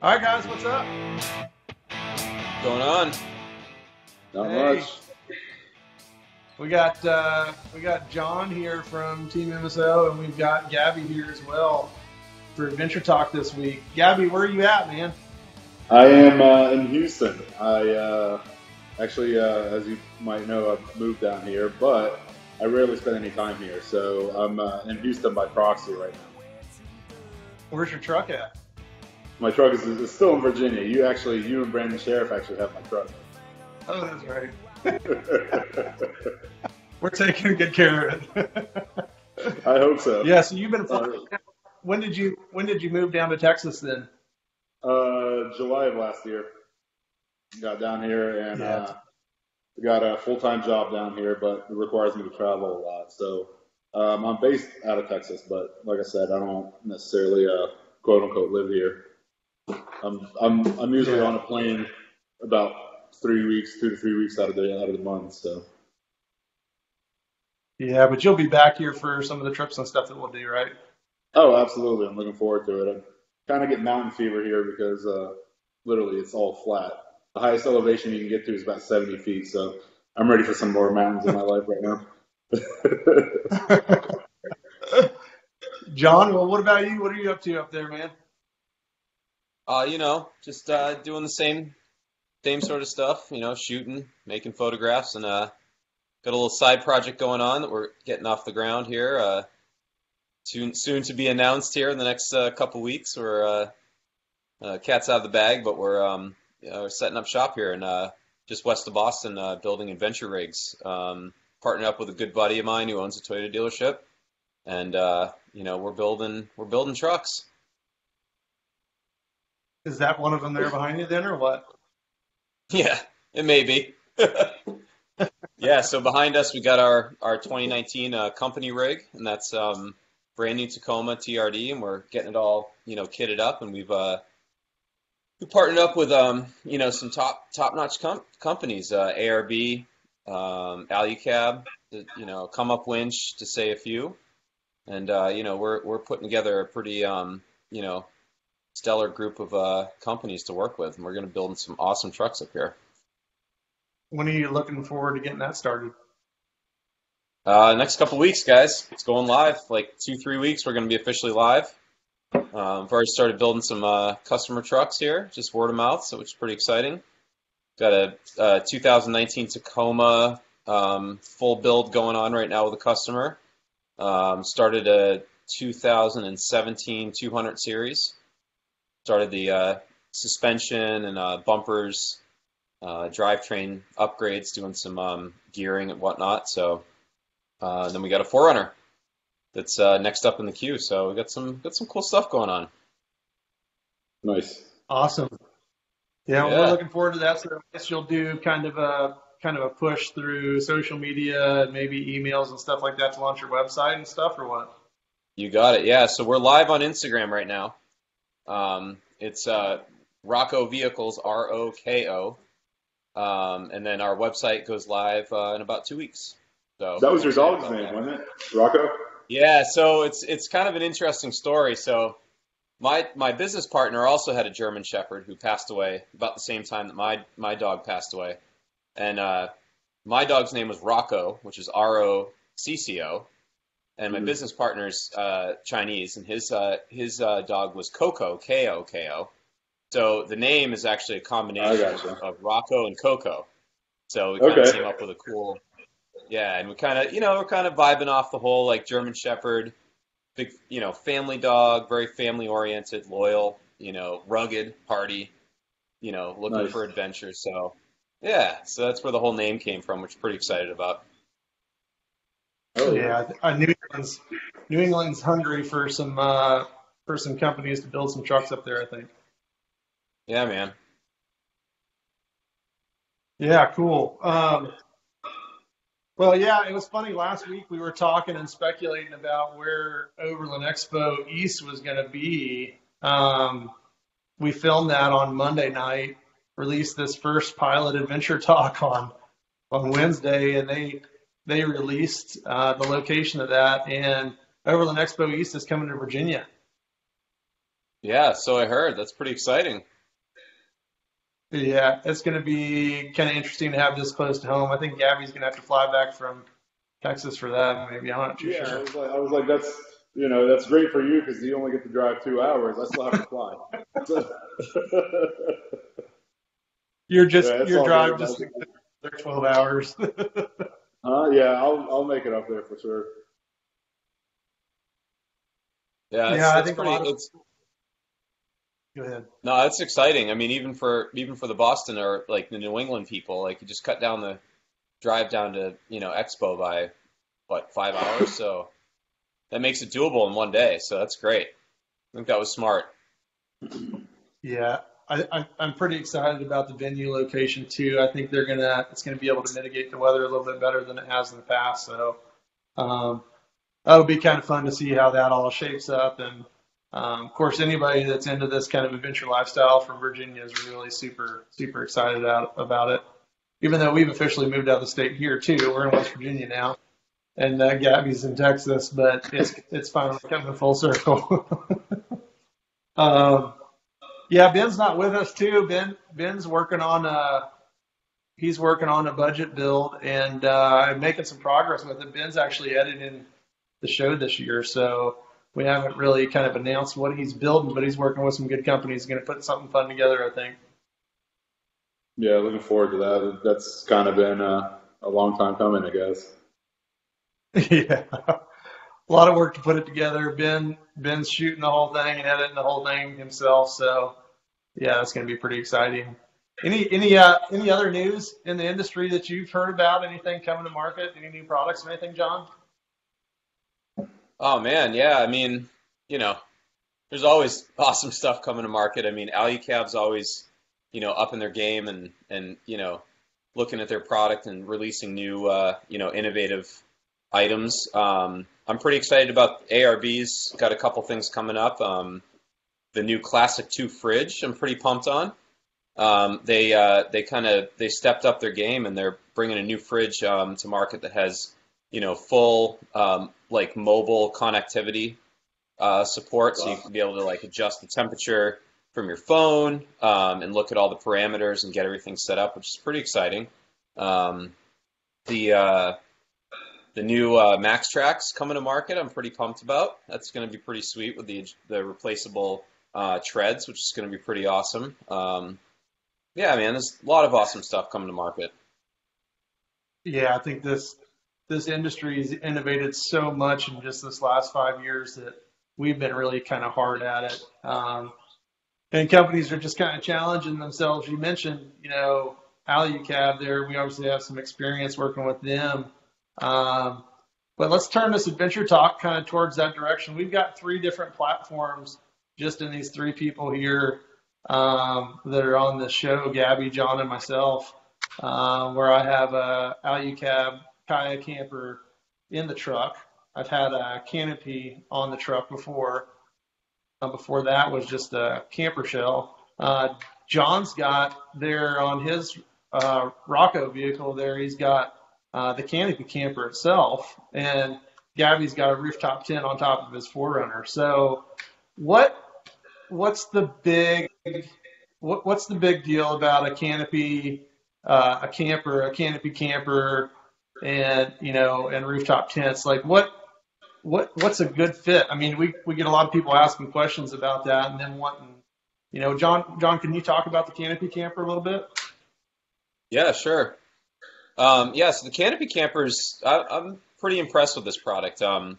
All right, guys, what's up? going on? Not Hey. much. We got uh, we got John here from Team MSO, and we've got Gabby here as well for Adventure Talk this week. Gabby, where are you at, man? I am uh, in Houston. I uh, actually, uh, as you might know, I've moved down here, but I rarely spend any time here. So I'm uh, in Houston by proxy right now. Where's your truck at? My truck is, is still in Virginia. You actually, you and Brandon Sheriff actually have my truck. Oh, that's right. We're taking good care of it. I hope so. yeah. So you've been. Uh, When did you When did you move down to Texas then? uh, July of last year, got down here and Yeah. uh, got a full time job down here, but it requires me to travel a lot. So um, I'm based out of Texas, but like I said, I don't necessarily uh, quote unquote live here. I'm I'm I'm usually Yeah. on a plane about three weeks, two to three weeks out of the out of the month. So Yeah, but you'll be back here for some of the trips and stuff that we'll do, right? oh, absolutely, I'm looking forward to it. I'm kind of get mountain fever here because uh, literally it's all flat. The highest elevation you can get to is about 70 feet. So I'm ready for some more mountains in my life right now. John, well, what about you? What are you up to up there, man? Uh, you know, just uh, doing the same same sort of stuff. You know, shooting, making photographs, and uh, got a little side project going on that we're getting off the ground here. Uh, soon soon to be announced here in the next uh, couple weeks. We're uh, uh, cat's out of the bag, but we're um, know, we're setting up shop here and uh, just west of Boston, uh, building adventure rigs. Um, partnering up with a good buddy of mine who owns a Toyota dealership, and uh, you know, we're building we're building trucks. Is that one of them there behind you then, or what? Yeah, it may be. yeah, so behind us we got our our 2019 uh, company rig, and that's um, brand new Tacoma TRD, and we're getting it all you know kitted up, and we've uh, we partnered up with um, you know some top top notch com- companies, uh, ARB, um, Alucab, you know ComeUp Winch to say a few, and uh, you know we're we're putting together a pretty um, you know stellar group of uh, companies to work with, and we're going to build some awesome trucks up here. When are you looking forward to getting that started? Uh, next couple weeks, guys, it's going live. Like two, three weeks, we're going to be officially live. Um, I've already started building some uh, customer trucks here, just word of mouth, so which is pretty exciting. Got a, uh 2019 Tacoma um, full build going on right now with a customer. Um, started a 2017 200 series. Started the uh, suspension and uh, bumpers, uh, drivetrain upgrades, doing some um, gearing and whatnot. So. Uh, and then we got a 4Runner that's uh, next up in the queue. So we got some got some cool stuff going on. nice. Awesome. Yeah, well, Yeah. we're looking forward to that. So I guess you'll do kind of a kind of a push through social media and maybe emails and stuff like that to launch your website and stuff, or what? You got it. Yeah. So we're live on Instagram right now. Um, it's uh, Roko Vehicles, R O K O, um, and then our website goes live uh, in about two weeks. So That was your dog's name, that. wasn't it? Rocco? Yeah, so it's it's kind of an interesting story. So my my business partner also had a German Shepherd who passed away about the same time that my my dog passed away, and uh, my dog's name was Rocco, which is R O C C O, and my Mhm. business partner's uh, Chinese, and his uh, his uh, dog was Coco K O K O. So the name is actually a combination gotcha. of Rocco and Coco. So we kind of Okay. came up with a cool yeah, and we kind of, you know, we're kind of vibing off the whole like German Shepherd, big, you know, family dog, very family oriented, loyal, you know, rugged, hardy, you know, looking Nice. for adventure. So, yeah, so that's where the whole name came from, which I'm pretty excited about. Oh, yeah, uh, New England's New England's hungry for some uh, for some companies to build some trucks up there. I think. Yeah, man. Yeah, cool. Um, well, yeah, it was funny. Last week we were talking and speculating about where Overland Expo East was going to be. Um, we filmed that on Monday night, released this first pilot adventure talk on on Wednesday, and they they released uh, the location of that. And Overland Expo East is coming to Virginia. Yeah, so I heard. That's pretty exciting. Yeah, it's going to be kind of interesting to have this close to home. I think Gabby's going to have to fly back from Texas for that. Maybe I'm not too Yeah, I sure. was like, I was like, that's you know, that's great for you because you only get to drive two hours. I still have to fly. You're just Yeah, it's your all drive just man. they're 12 hours. uh, yeah, I'll I'll make it up there for sure. Yeah, it's, Yeah, I it's think a pretty. lot of- It's Go ahead. no, that's exciting. I mean, even for even for the Boston or like the New England people, like you just cut down the drive down to you know Expo by what five hours, so that makes it doable in one day. So that's great. I think that was smart. Yeah, I, I'm pretty excited about the venue location too. I think they're gonna it's gonna be able to mitigate the weather a little bit better than it has in the past. So um, that'll be kind of fun to see how that all shapes up. And um, of course, anybody that's into this kind of adventure lifestyle from Virginia is really super super excited out, about it. Even though we've officially moved out of the state here too, we're in West Virginia now, and uh, Gabby's in Texas, but it's it's finally coming full circle. um, yeah, Ben's not with us too. Ben Ben's working on a he's working on a budget build and uh, making some progress with it. Ben's actually editing the show this year, so we haven't really kind of announced what he's building, but he's working with some good companies. Going to put something fun together, I think. Yeah, looking forward to that. That's kind of been uh, a long time coming, I guess. yeah, a lot of work to put it together. Ben Ben's shooting the whole thing and editing the whole thing himself, so yeah, it's going to be pretty exciting. Any any uh, any other news in the industry that you've heard about? Anything coming to market? Any new products or anything, John? Oh man, yeah. I mean, you know, there's always awesome stuff coming to market. I mean, Alucab's always, you know, up in their game and and you know, looking at their product and releasing new, uh, you know, innovative items. Um, I'm pretty excited about ARB's. Got a couple things coming up. Um, the new Classic 2 fridge. I'm pretty pumped on. Um, they uh, they kind of they stepped up their game and they're bringing a new fridge um, to market that has you know full um, like mobile connectivity uh, support, so you can be able to like adjust the temperature from your phone um, and look at all the parameters and get everything set up, which is pretty exciting. Um, the uh, the new uh, Maxtrax coming to market, I'm pretty pumped about. That's going to be pretty sweet with the the replaceable uh, treads, which is going to be pretty awesome. Um, yeah, man, there's a lot of awesome stuff coming to market. Yeah, I think this this industry has innovated so much in just this last five years that we've been really kind of hard at it. Um, and companies are just kind of challenging themselves. You mentioned, you know, Alucab there. We obviously have some experience working with them. Um, but let's turn this adventure talk kind of towards that direction. We've got three different platforms just in these three people here um, that are on the show, Gabby, John, and myself, um, where I have a Alucab Khaya camper in the truck. I've had a canopy on the truck before. Uh, before that was just a camper shell. Uh, John's got there on his uh, Roko vehicle there, he's got uh, the canopy camper itself, and Gabby's got a rooftop tent on top of his 4Runner. So, what what's the big what, what's the big deal about a canopy, uh, a camper, a canopy camper, and you know, and rooftop tents? Like, what what what's a good fit? I mean, we we get a lot of people asking questions about that, and then wanting, you know, John John, can you talk about the canopy camper a little bit? Yeah, sure. Um, yeah, so the canopy campers, I, I'm pretty impressed with this product. Um,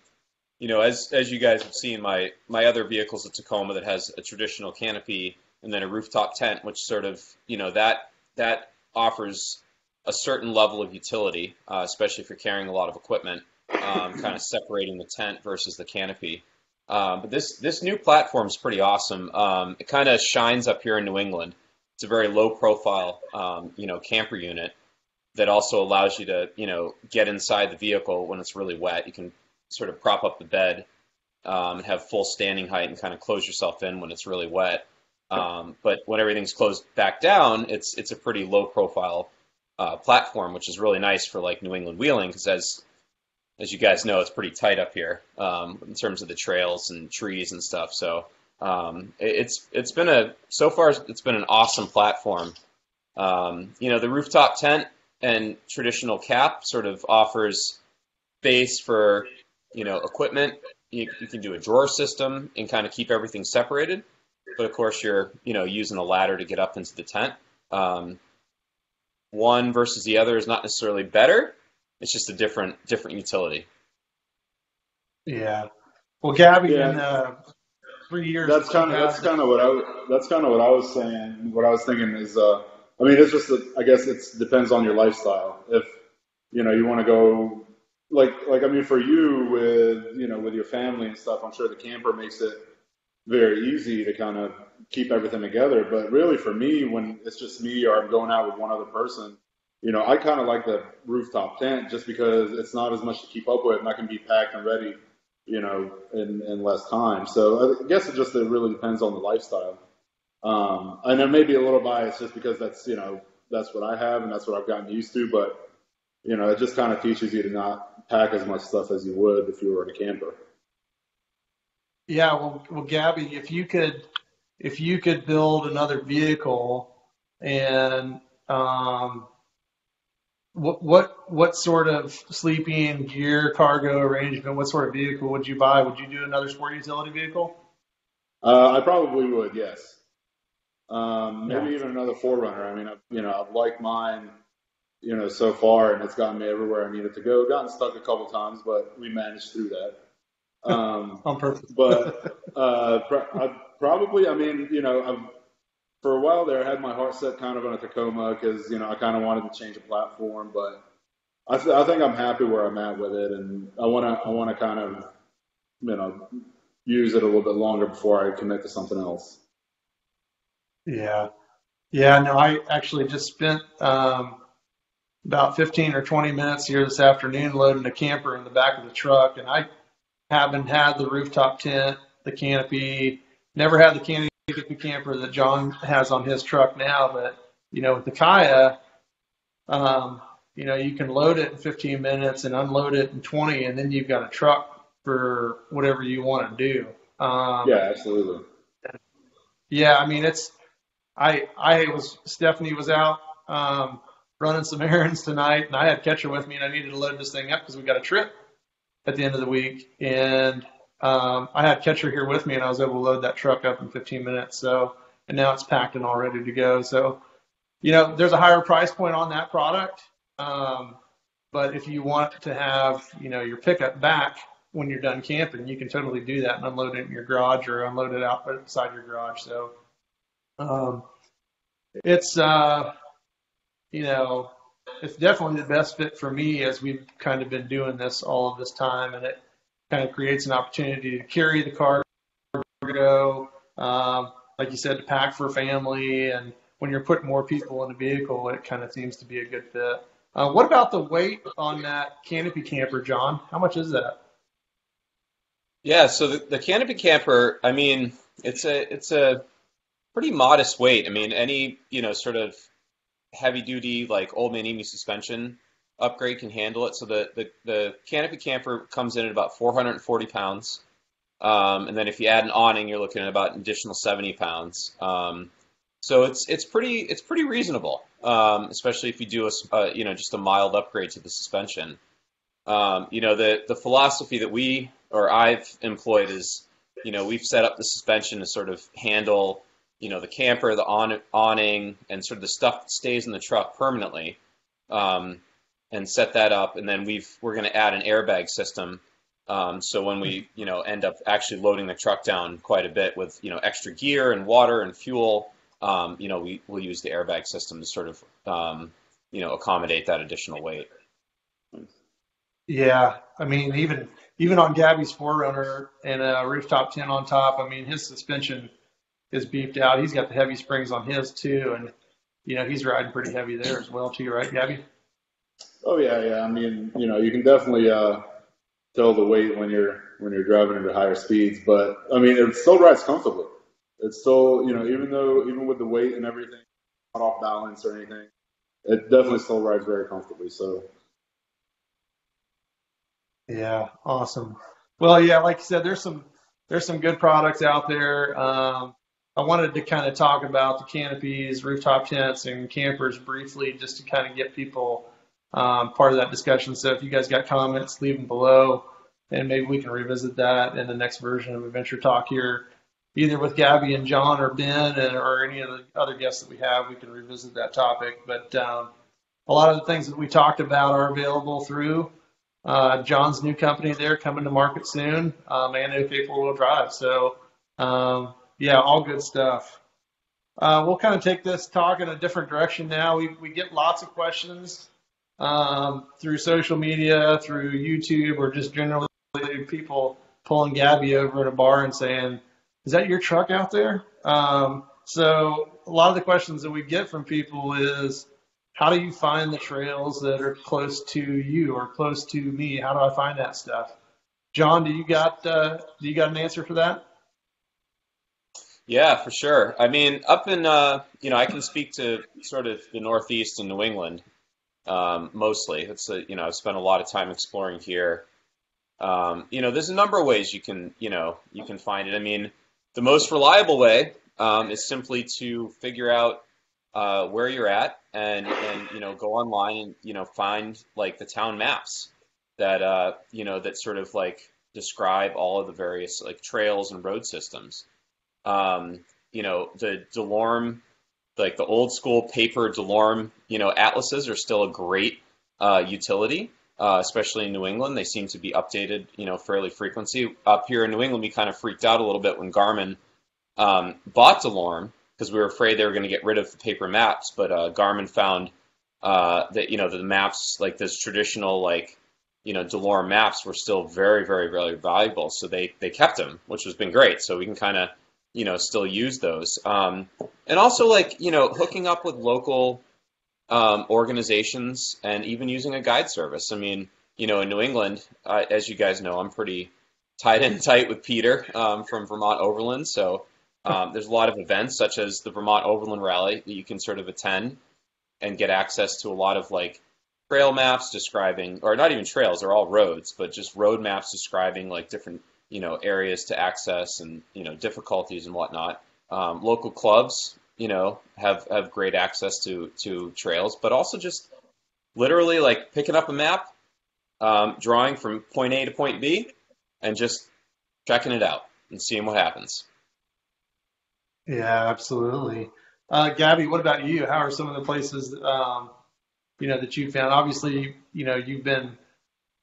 you know, as as you guys have seen, my my other vehicle's a Tacoma that has a traditional canopy and then a rooftop tent, which sort of, you know, that that offers a certain level of utility, uh, especially if you're carrying a lot of equipment, um, kind of separating the tent versus the canopy. Um, but this this new platform is pretty awesome. Um, it kind of shines up here in New England. It's a very low profile, um, you know, camper unit that also allows you to, you know, get inside the vehicle when it's really wet. You can sort of prop up the bed um, and have full standing height and kind of close yourself in when it's really wet. Um, but when everything's closed back down, it's it's a pretty low profile uh, platform, which is really nice for like New England wheeling because as as you guys know, it's pretty tight up here um, in terms of the trails and trees and stuff. So Um, it- it's it's been a so far it's been an awesome platform. Um, you know, the rooftop tent and traditional cap sort of offers space for you know equipment. You, you can do a drawer system and kind of keep everything separated, but of course you're you know using a ladder to get up into the tent. Um, one versus the other is not necessarily better. It's just a different different utility. Yeah. Well, Gabby, Yeah. in uh, three years, That's kind of that's kind of what I was- that's kind of what I was saying. What I was thinking is, uh, I mean, it's just I guess it depends on your lifestyle. If you know you want to go like like I mean, for you with you know with your family and stuff, I'm sure the camper makes it very easy to kind of keep everything together. But really, for me, when it's just me or I'm going out with one other person, you know, I kind of like the rooftop tent just because it's not as much to keep up with, and I can be packed and ready, you know, in, in less time. So I guess it just it really depends on the lifestyle. Um, and there may be a little bias just because that's you know that's what I have and that's what I've gotten used to, but you know, it just kind of teaches you to not pack as much stuff as you would if you were in a camper. Yeah, well, well, Gabby, if you could, if you could build another vehicle, and um, what what what sort of sleeping gear, cargo arrangement, what sort of vehicle would you buy? Would you do another sport utility vehicle? Uh, I probably would, yes. Um, maybe Yeah. even another 4Runner. I mean, I've, you know, I've liked mine, you know, so far, and it's gotten me everywhere I needed to go. Gotten stuck a couple times, but we managed through that. Um, On purpose. but uh, pr- I probably, I mean, you know, I've, for a while there, I had my heart set kind of on a Tacoma because you know I kind of wanted to change the platform, but I, th- I think I'm happy where I'm at with it, and I want to I want to kind of you know use it a little bit longer before I commit to something else. Yeah. Yeah, no, I actually just spent um, about 15 or 20 minutes here this afternoon loading a camper in the back of the truck, and I haven't had the rooftop tent, the canopy, never had the canopy camper that John has on his truck now, but you know, with the Khaya, um, you know, you can load it in 15 minutes and unload it in 20, and then you've got a truck for whatever you want to do. Um, Yeah, absolutely. yeah, I mean it's I I was Stephanie was out um, running some errands tonight, and I had Catcher with me, and I needed to load this thing up because we got a trip at the end of the week, and um, I had Catcher here with me, and I was able to load that truck up in 15 minutes. So and now it's packed and all ready to go. So you know, there's a higher price point on that product, um, but if you want to have you know your pickup back when you're done camping, you can totally do that and unload it in your garage or unload it outside your garage. So um, it's uh, you know, it's definitely the best fit for me as we've kind of been doing this all of this time, and it kind of creates an opportunity to carry the cargo, um, like you said, to pack for family, and when you're putting more people in a vehicle, it kind of seems to be a good fit. Uh, what about the weight on that canopy camper, John? How much is that? Yeah, so the, the canopy camper, I mean, it's a it's a pretty modest weight. I mean, any, you know, sort of heavy duty like Old Man Emu suspension upgrade can handle it. So the the, the canopy camper comes in at about 440 pounds. Um, and then if you add an awning, you're looking at about an additional 70 pounds. Um, so it's it's pretty it's pretty reasonable, um, especially if you do a uh, you know just a mild upgrade to the suspension. Um, you know the the philosophy that we or I've employed is you know we've set up the suspension to sort of handle you know the camper, the on, awning, and sort of the stuff that stays in the truck permanently, um, and set that up. And then we've we're going to add an airbag system. Um, so when we you know end up actually loading the truck down quite a bit with you know extra gear and water and fuel, um, you know we will use the airbag system to sort of um, you know accommodate that additional weight. Yeah, I mean, even even on Gabby's 4Runner and a rooftop tent on top, I mean, his suspension is beefed out. He's got the heavy springs on his too, and you know he's riding pretty heavy there as well too, right, Gabby? Oh yeah, yeah. I mean, you know, you can definitely uh, tell the weight when you're when you're driving at higher speeds, but I mean, it still rides comfortably. It's still, you know, even though even with the weight and everything, not off balance or anything, it definitely still rides very comfortably. So Yeah, awesome. Well, yeah, like you said, there's some there's some good products out there. Um, I wanted to kind of talk about the canopies, rooftop tents, and campers briefly, just to kind of get people um, part of that discussion. So if you guys got comments, leave them below, and maybe we can revisit that in the next version of Adventure Talk here, either with Gabby and John or Ben and, or any of the other guests that we have. We can revisit that topic. But um, a lot of the things that we talked about are available through uh, John's new company there coming to market soon, um, and OK four wheel drive. So um, yeah, all good stuff. Uh, we'll kind of take this talk in a different direction now. We, we get lots of questions um, through social media, through YouTube, or just generally people pulling Gabby over in a bar and saying, "Is that your truck out there?" Um, so a lot of the questions that we get from people is, "How do you find the trails that are close to you or close to me? How do I find that stuff?" John, do you got uh, do you got an answer for that? Yeah, for sure. I mean, up in uh, you know, I can speak to sort of the Northeast and New England um, mostly. It's a, you know, I've spent a lot of time exploring here. Um, you know, there's a number of ways you can you know you can find it. I mean, the most reliable way um, is simply to figure out uh, where you're at and and you know go online and you know find like the town maps that uh, you know that sort of like describe all of the various like trails and road systems. Um, you know, the DeLorme, like the old school paper DeLorme, you know, atlases are still a great uh, utility, uh, especially in New England. They seem to be updated, you know, fairly frequently. Up here in New England, we kind of freaked out a little bit when Garmin um, bought DeLorme because we were afraid they were going to get rid of the paper maps. But uh, Garmin found uh, that you know the maps, like this traditional like you know DeLorme maps, were still very, very, very valuable. So they they kept them, which has been great. So we can kind of you know still use those. Um, and also like you know hooking up with local um, organizations and even using a guide service. I mean you know in new england uh, as you guys know i'm pretty tied in tight with peter um, from vermont overland. So um, there's a lot of events such as the vermont overland rally that you can sort of attend and get access to a lot of like trail maps describing or not even trails they're all roads but just road maps describing like different you know areas to access and you know difficulties and whatnot. Um, local clubs, you know, have have great access to to trails, but also just literally like picking up a map, um, drawing from point A to point B, and just checking it out and seeing what happens. Yeah, absolutely. Uh, Gabby, what about you? How are some of the places um, you know that you found? Obviously, you know you've been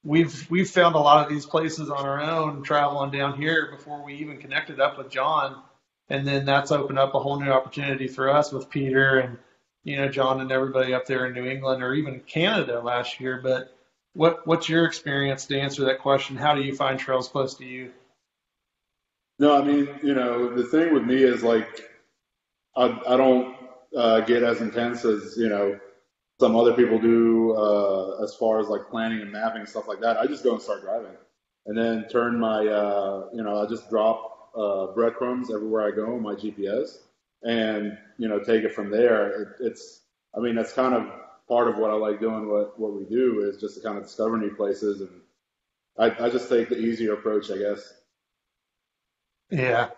we've we've found a lot of these places on our own traveling down here before we even connected up with John, and then that's opened up a whole new opportunity for us with Peter and you know John and everybody up there in New England or even Canada last year. But what what's your experience to answer that question? How do you find trails close to you? No, I mean you know the thing with me is like I I don't uh, get as intense as you know some other people do uh, as far as like planning and mapping and stuff like that. I just go and start driving, and then turn my uh, you know I just drop uh, breadcrumbs everywhere I go on my GPS, and you know take it from there. It, it's I mean that's kind of part of what I like doing. What what we do is just to kind of discover new places, and I, I just take the easier approach, I guess. Yeah,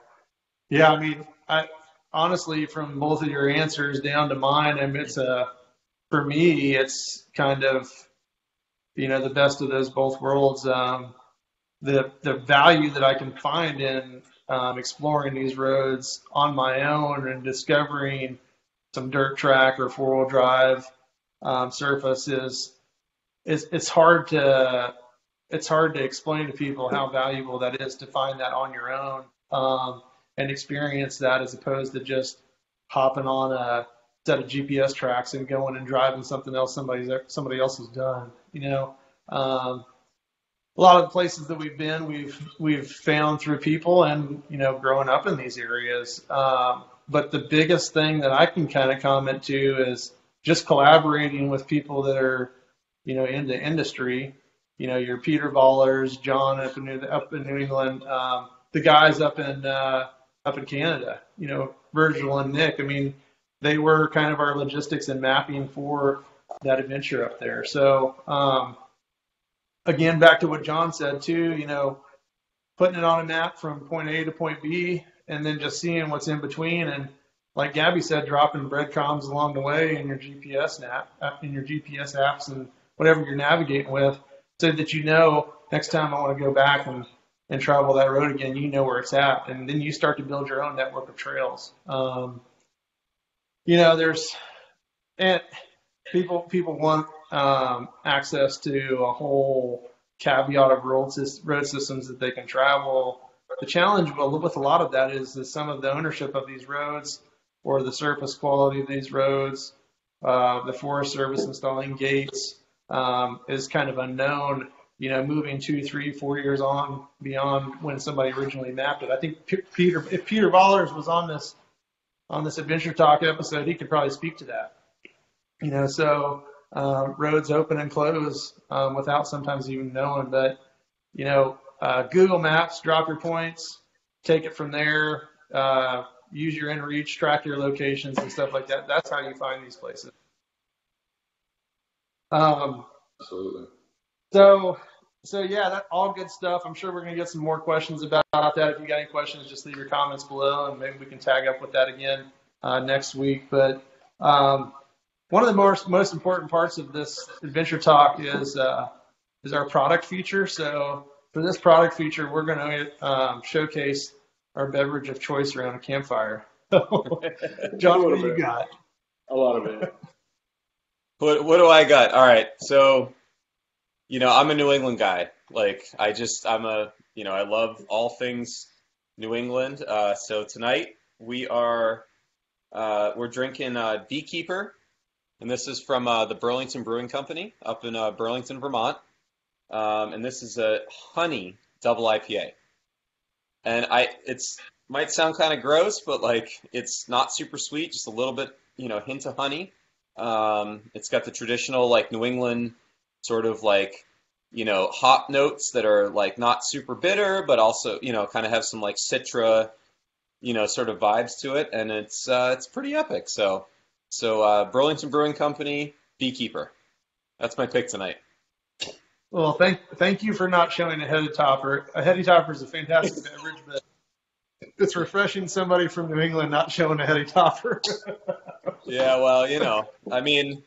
yeah. I mean, I honestly, from both of your answers down to mine, I mean, it's a for me, it's kind of you know the best of those both worlds. Um, the the value that I can find in um, exploring these roads on my own and discovering some dirt track or four wheel drive um, surface is, is it's hard to it's hard to explain to people how valuable that is to find that on your own um, and experience that as opposed to just hopping on a set of GPS tracks and going and driving something else somebody's somebody else has done. You know, um, a lot of the places that we've been, we've we've found through people and you know growing up in these areas. Um, but the biggest thing that I can kind of comment to is just collaborating with people that are you know in the industry. You know, your Peter Vollers, John up in New, up in New England, um, the guys up in uh, up in Canada. You know, Virgil and Nick. I mean they were kind of our logistics and mapping for that adventure up there. So, um, again, back to what John said too, you know, putting it on a map from point A to point B, and then just seeing what's in between. And like Gabby said, dropping breadcrumbs along the way in your GPS nap, uh, in your GPS apps, and whatever you're navigating with, so that you know next time I want to go back and and travel that road again, you know where it's at, and then you start to build your own network of trails. Um, you know, there's and people people want um, access to a whole caveat of road, road systems that they can travel. The challenge with a lot of that is that some of the ownership of these roads or the surface quality of these roads, uh, the Forest Service installing gates um, is kind of unknown. You know, moving two, three, four years on beyond when somebody originally mapped it. I think P- Peter, if Peter Vollers was on this on this Adventure Talk episode, he could probably speak to that. You know, so uh, roads open and close um, without sometimes even knowing. But you know, uh, Google Maps, drop your points, take it from there. Uh, use your inReach, track your locations and stuff like that. That's how you find these places. Um, Absolutely. So, so yeah, that all good stuff. I'm sure we're gonna get some more questions about that. If you got any questions, just leave your comments below, and maybe we can tag up with that again uh, next week. But um, one of the most most important parts of this adventure talk is uh, is our product feature. So for this product feature, we're going to um, showcase our beverage of choice around a campfire. John, what do you got? A lot of it. What what do I got? All right, so you know I'm a New England guy. Like I just I'm a you know I love all things New England. Uh, so tonight we are uh, we're drinking uh, Beekeeper and this is from uh, the Burlington Brewing Company up in uh, Burlington, Vermont. Um, and this is a honey double IPA. And I, it's might sound kind of gross, but like it's not super sweet, just a little bit, you know, hint of honey. Um, it's got the traditional like New England sort of like, you know, hop notes that are like not super bitter, but also, you know, kind of have some like citra, you know, sort of vibes to it, and it's uh, it's pretty epic. So so uh, Burlington Brewing Company, Beekeeper. That's my pick tonight. Well, thank thank you for not showing a heady topper. A heady topper is a fantastic beverage, but it's refreshing somebody from New England not showing a heady topper. yeah, well, you know, I mean,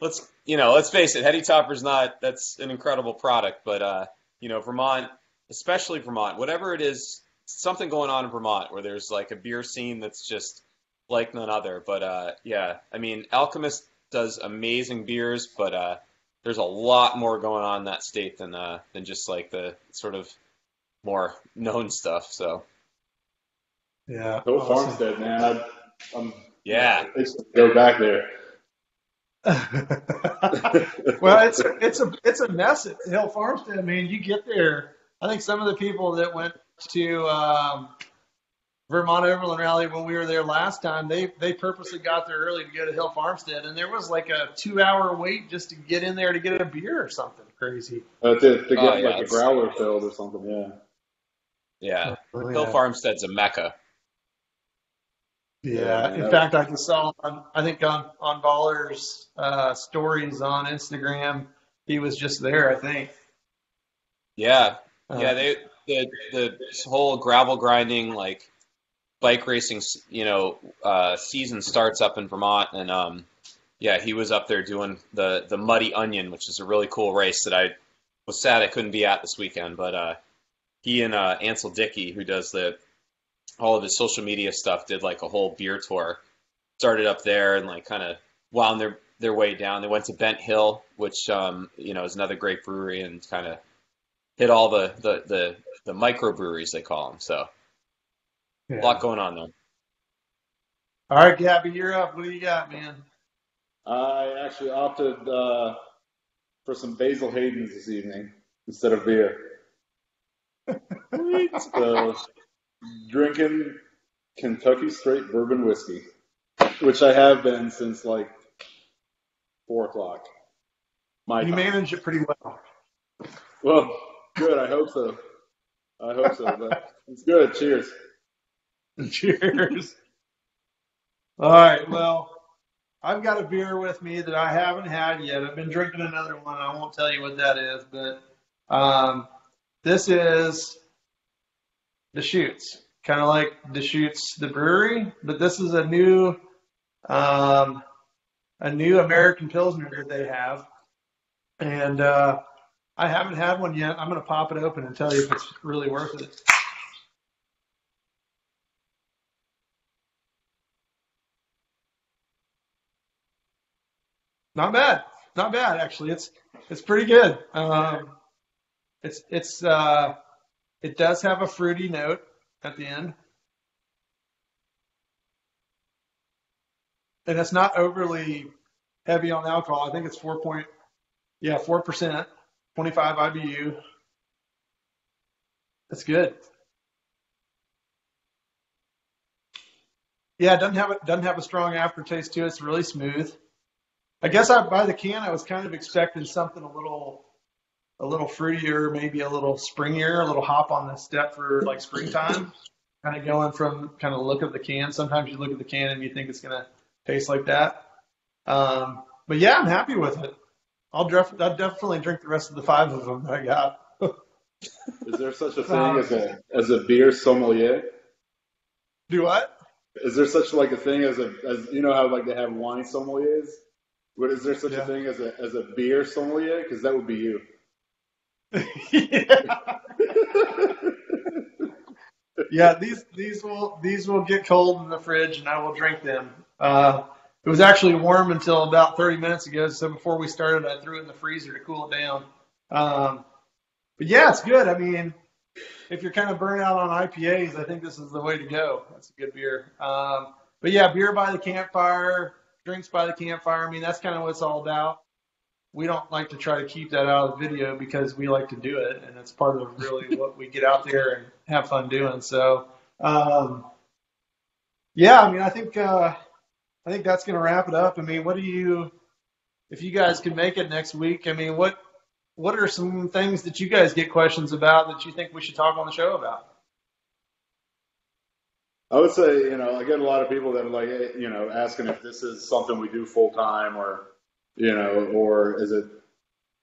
let's you know, let's face it, Heady Topper's not that's an incredible product, but uh, you know, Vermont, especially Vermont, whatever it is, something going on in Vermont where there's like a beer scene that's just like none other. But uh, yeah, I mean, Alchemist does amazing beers, but uh, there's a lot more going on in that state than uh, than just like the sort of more known stuff. So yeah, Hill awesome. Farmstead, man. I, I'm yeah, go back there. well, it's it's a it's a mess at Hill Farmstead. I mean, you get there. I think some of the people that went to um, Vermont Overland Rally when we were there last time, they they purposely got there early to go to Hill Farmstead, and there was like a two hour wait just to get in there to get a beer or something crazy. Uh, to, to get oh, yeah, like a growler filled or something, yeah. Yeah, oh, Hill yeah. Farmstead's a mecca. Yeah, in fact, I saw on, I think on on Vollers' uh, stories on Instagram, he was just there. I think. Yeah, yeah. Uh, they the the whole gravel grinding like bike racing, you know, uh, season starts up in Vermont, and um, yeah, he was up there doing the the Muddy Onion, which is a really cool race that I was sad I couldn't be at this weekend. But uh, he and uh, Ansel Dickey, who does the all of his social media stuff, did like a whole beer tour. Started up there and like kind of wound their their way down. They went to Bent Hill, which um, you know is another great brewery, and kind of hit all the the the, the microbreweries they call them. So yeah. A lot going on there. All right, Gabby, you're up. What do you got, man? I actually opted uh, for some Basil Hayden's this evening instead of beer. so, drinking Kentucky straight bourbon whiskey, which I have been since like four o'clock. My you time. manage it pretty well. Well, good. I hope so. I hope so. But it's good. Cheers. Cheers. All right. Well, I've got a beer with me that I haven't had yet. I've been drinking another one. I won't tell you what that is, but um, this is Deschutes, kind of like the Deschutes the brewery, but this is a new, um, a new American Pilsner that they have. And, uh, I haven't had one yet. I'm going to pop it open and tell you if it's really worth it. Not bad. Not bad, actually. It's, it's pretty good. Um, it's, it's, uh, it does have a fruity note at the end. And it's not overly heavy on alcohol. I think it's four point, yeah, four percent, twenty five IBU. That's good. Yeah, it doesn't have it doesn't have a strong aftertaste to it. It's really smooth. I guess I by the can I was kind of expecting something a little a little fruitier, maybe a little springier, a little hop on the step for like springtime. Kind of going from kind of look at the can. Sometimes you look at the can and you think it's gonna taste like that. Um, but yeah, I'm happy with it. I'll, def- I'll definitely drink the rest of the five of them that I got. Is there such a thing as a as a beer sommelier? Do what? Is there such like a thing as a as you know how like they have wine sommeliers? What is there such Yeah. a thing as a as a beer sommelier? Because that would be you. Yeah. yeah, these these will these will get cold in the fridge, and I will drink them. Uh, it was actually warm until about 30 minutes ago, so before we started, I threw it in the freezer to cool it down. Um, but yeah, it's good. I mean, if you're kind of burnt out on IPAs, I think this is the way to go. That's a good beer. Um, but yeah, beer by the campfire, drinks by the campfire. I mean, that's kind of what it's all about. We don't like to try to keep that out of the video because we like to do it, and it's part of really what we get out there and have fun doing. So, um, yeah, I mean, I think uh, I think that's going to wrap it up. I mean, what do you, if you guys can make it next week? I mean, what what are some things that you guys get questions about that you think we should talk on the show about? I would say, you know, I get a lot of people that are like, you know, asking if this is something we do full time or, you know, or is it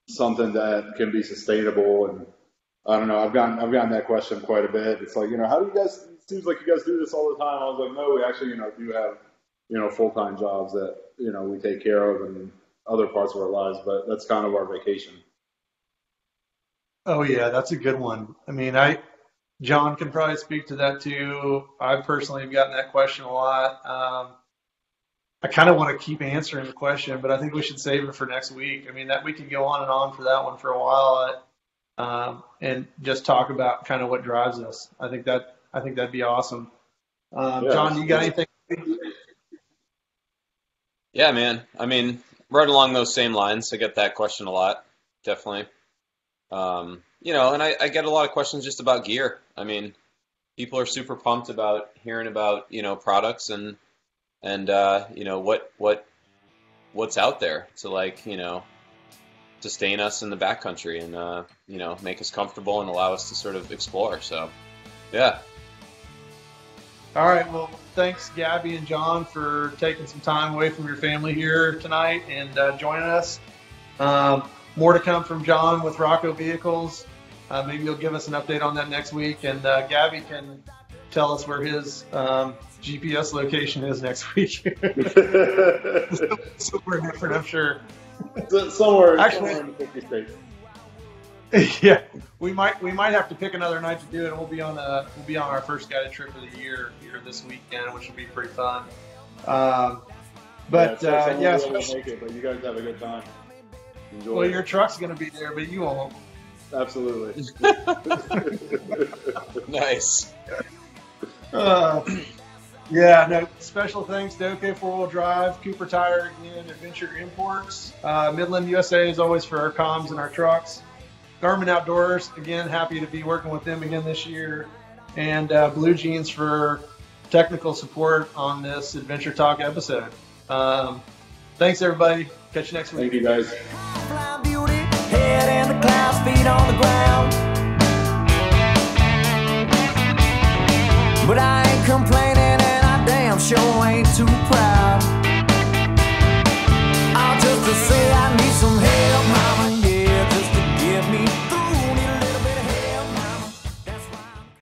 something that can be sustainable? And I don't know. I've gotten I've gotten that question quite a bit. It's like, you know, how do you guys? It seems like you guys do this all the time. I was like, no, we actually, you know, do have, you know, full time jobs that you know we take care of and other parts of our lives. But that's kind of our vacation. Oh yeah, that's a good one. I mean, I John can probably speak to that too. I personally have gotten that question a lot. Um, I kind of want to keep answering the question, but I think we should save it for next week. I mean, that we could go on and on for that one for a while, um, and just talk about kind of what drives us. I think that I think that'd be awesome. Um, Yeah, John, you got anything? Yeah, man. I mean, right along those same lines, I get that question a lot, definitely. Um, you know, and I, I get a lot of questions just about gear. I mean, people are super pumped about hearing about, you know, products and and uh, you know, what what what's out there to like, you know, sustain us in the backcountry and uh, you know, make us comfortable and allow us to sort of explore. So, yeah. All right. Well, thanks, Gabby and John, for taking some time away from your family here tonight and uh, joining us. Um, more to come from John with Roko Vehicles. Uh, maybe you'll give us an update on that next week, and uh, Gabby can tell us where his um, GPS location is next week. Somewhere different, I'm sure. Somewhere, Actually- somewhere in the 50 states. yeah, we might we might have to pick another night to do it. We'll be on a we'll be on our first guided trip of the year here this weekend, which will be pretty fun. Um, but so uh, yeah, will be able to especially- make it, but you guys have a good time. Enjoy. well, it. your truck's gonna be there, but you won't. Absolutely. Nice. Uh, yeah, no. Special thanks to OK Four Wheel Drive, Cooper Tire, again, Adventure Imports. Uh, Midland USA is always for our comms and our trucks. Garmin Outdoors, again, happy to be working with them again this year. And uh, BlueJeans for technical support on this Adventure Talk episode. Um, thanks, everybody. Catch you next week. Thank you guys. But I ain't complaining and I damn sure ain't too proud. I'll just to say I need some help, mama.